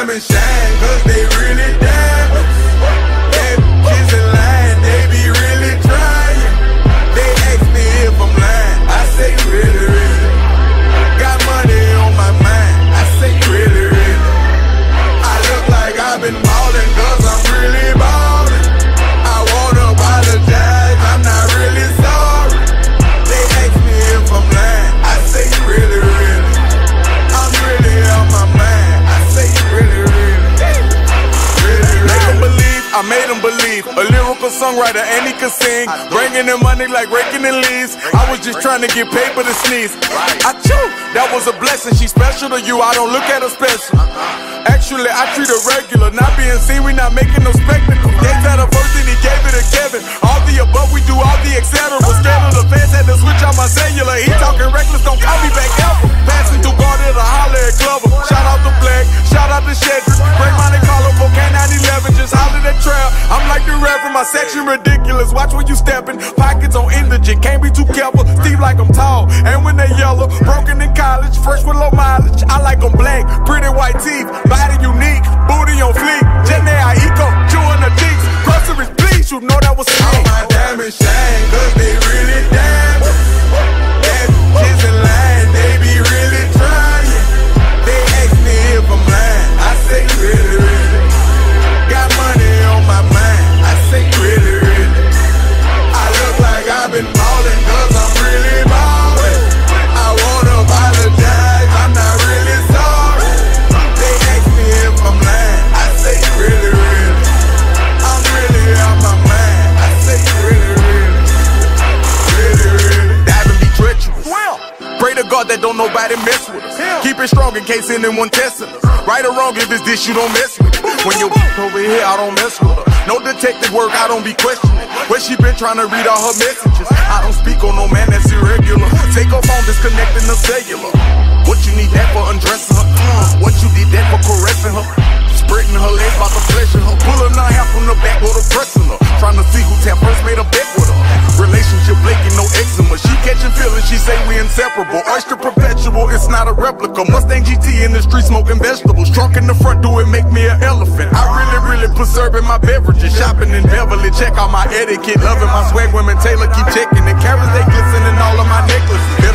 diamonds shine, cause they really I made 'em believe. A lyrical songwriter and he could sing. Bringing in money like raking in leaves. I was just trying to get paper to sneeze. I chew, that was a blessing. She special to you, I don't look at her special. Actually, I treat her regular. Not being seen, we not making no spectacle. Gave that a verse and he gave it to Kevin. All the above, we do all the etc. Scared of the fans, had to switch out my cellular. He talking reckless, don't call 11, just holler that trap. I'm like the reverend, my section ridiculous. Watch where you stepping, pockets on indigent, can't be too careful. Steve like I'm tall, and when they yellow, broken in college, fresh with low mileage. I like them black, pretty white teeth, body nobody mess with us. Keep it strong in case anyone testing us. Right or wrong, if it's this, you don't mess with it. When you're over here, I don't mess with her. No detective work, I don't be questioning. Where she been trying to read all her messages. I don't speak on no man that's irregular. Take her phone, disconnecting the cellular. What you need that for undressing her? Uh, what you did that for caressing her? Spreading her legs about to pleasure her. Pulling her hair from the back, Oyster perpetual, it's not a replica. Mustang GT in the street smoking vegetables. Trunk in the front, do it make me an elephant. I really, really preserving my beverages. Shopping in Beverly, check out my etiquette. Loving my swag, women Taylor keep checking. The carats they glistening all of my necklaces.